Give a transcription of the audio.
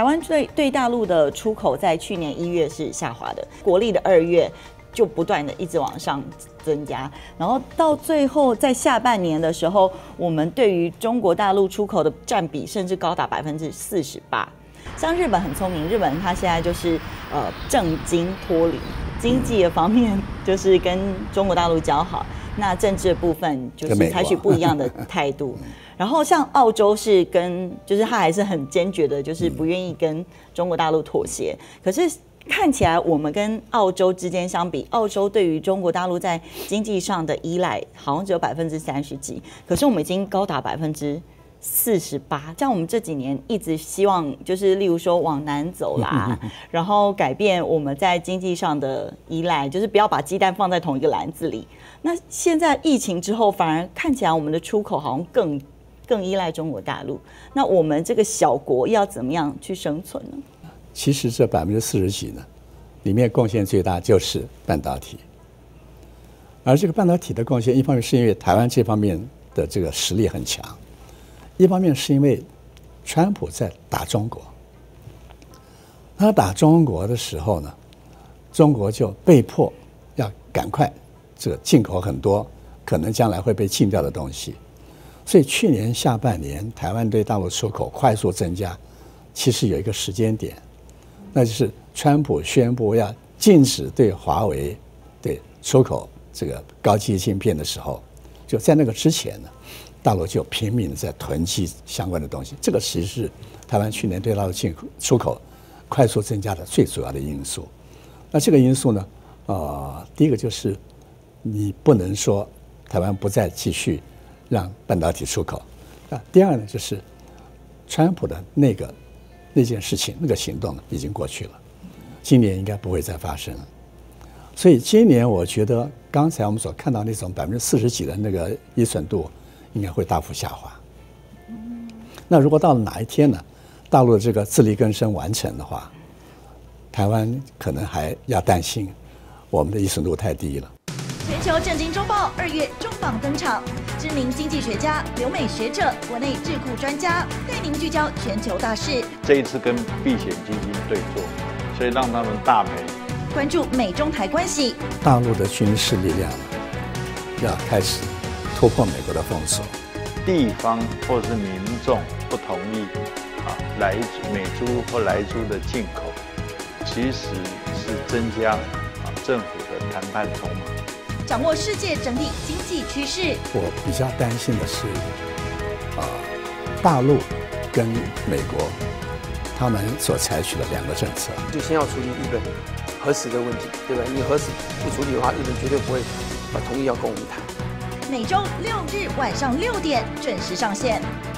台湾对对大陆的出口在去年一月是下滑的，国历的二月就不断的一直往上增加，然后到最后在下半年的时候，我们对于中国大陆出口的占比甚至高达百分之四十八。像日本很聪明，日本它现在就是呃政经脱离，经济的方面就是跟中国大陆交好，那政治的部分就是采取不一样的态度。然后像澳洲是跟，就是他还是很坚决的，就是不愿意跟中国大陆妥协。可是看起来我们跟澳洲之间相比，澳洲对于中国大陆在经济上的依赖好像只有百分之三十几，可是我们已经高达百分之四十八。像我们这几年一直希望，就是例如说往南走啦，然后改变我们在经济上的依赖，就是不要把鸡蛋放在同一个篮子里。那现在疫情之后，反而看起来我们的出口好像更。更依赖中国大陆，那我们这个小国要怎么样去生存呢？其实这百分之四十几呢，里面贡献最大就是半导体。而这个半导体的贡献，一方面是因为台湾这方面的这个实力很强，一方面是因为川普在打中国。他打中国的时候呢，中国就被迫要赶快这个进口很多可能将来会被禁掉的东西。所以去年下半年，台湾对大陆出口快速增加，其实有一个时间点，那就是川普宣布要禁止对华为对出口这个高级芯片的时候，就在那个之前呢，大陆就拼命在囤积相关的东西。这个其实是台湾去年对大陆进口出口快速增加的最主要的因素。那这个因素呢，呃，第一个就是你不能说台湾不再继续。让半导体出口，啊，第二呢，就是川普的那个那件事情，那个行动，已经过去了，今年应该不会再发生了。所以今年我觉得，刚才我们所看到那种百分之四十几的那个依存度，应该会大幅下滑。那如果到了哪一天呢，大陆的这个自力更生完成的话，台湾可能还要担心我们的依存度太低了。全球震惊周报二月重磅登场，知名经济学家、留美学者、国内智库专家带您聚焦全球大事。这一次跟避险基金对坐，所以让他们大赔。关注美中台关系。大陆的军事力量要开始突破美国的封锁。地方或是民众不同意啊，来美猪或来猪的进口，其实是增加啊政府的谈判筹码。掌握世界整体经济趋势。我比较担心的是，啊，大陆跟美国他们所采取的两个政策，就先要处理日本核实的问题，对吧？你核实不处理的话，日本绝对不会啊同意要跟我们谈。每周六日晚上六点准时上线。